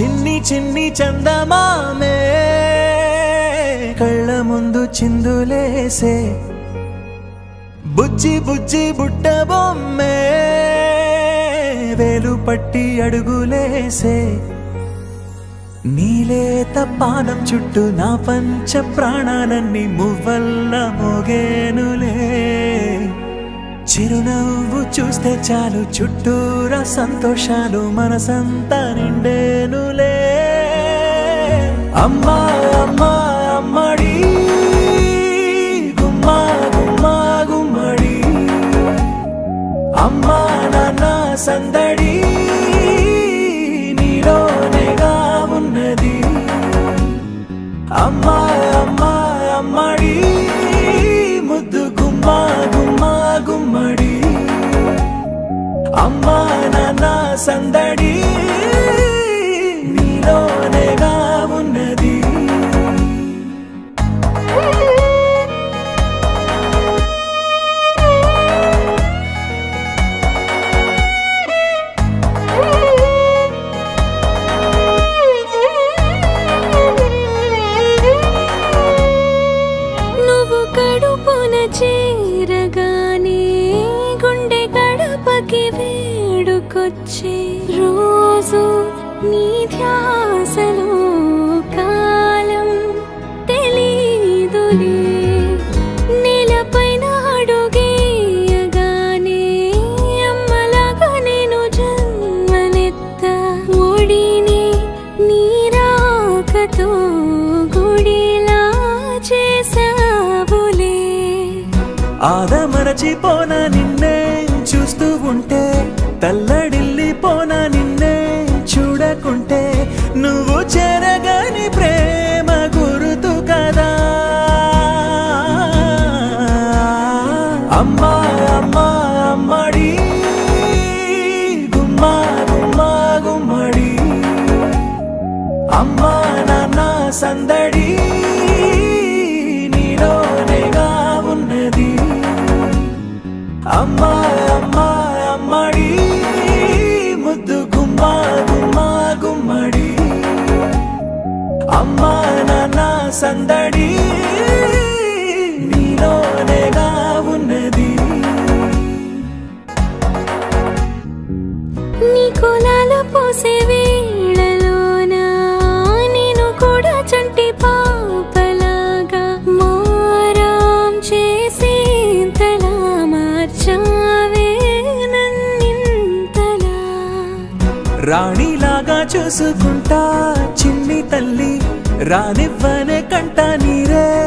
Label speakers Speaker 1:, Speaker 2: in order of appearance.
Speaker 1: చిన్ని చిన్ని చందమామే. కళ్ళ ముందు చిందులేసే. బుజ్జి బుజ్జి బుట్ట బొమ్మే. వేలు పట్టి అడుగులేసే. నీలేత పానం చుట్టూ నా పంచ ప్రాణాలన్నీ మువ్వల్ల మోగేనులే. చిరునవ్వు చూస్తే చాలు చుట్టూరా సంతోషాలు మనసంతా నిండేనులే. అమ్మా అమ్మా అమ్మడి. గుమ్మా గుమ్మా గుమ్మడి. అమ్మా నాన్న సందడి. నీలోనేగా ఉన్నది అమ్మా అమ్మా అమ్మడి. అమ్మా నాన్న సందడి
Speaker 2: నీలో వేడుకొచ్చే రోజు నీ ధ్యాసలో కాలం తెలీదులే. నేలపైన అడుగేయగానే అమ్మలాగా నేను జన్మనెత్త ఒడిని నీరాకతో గుడిలా చేసావులే
Speaker 1: ఆదమరచిపోన నిన్నే చూస్తూ ఉంటే తల్లడిల్లిపోన సందడి నీలోనేగా ఉన్నది. అమ్మా అమ్మా అమ్మడి ముద్దు గుమ్మా గుమ్మా గుమ్మడి. అమ్మా నాన్న సందడి నీలోనేగా ఉన్నది.
Speaker 2: నీ కులాల పోసేవి
Speaker 1: రాణిలాగా చూసుకుంటా చిన్ని తల్లి రానివ్వనే కంట నీరే.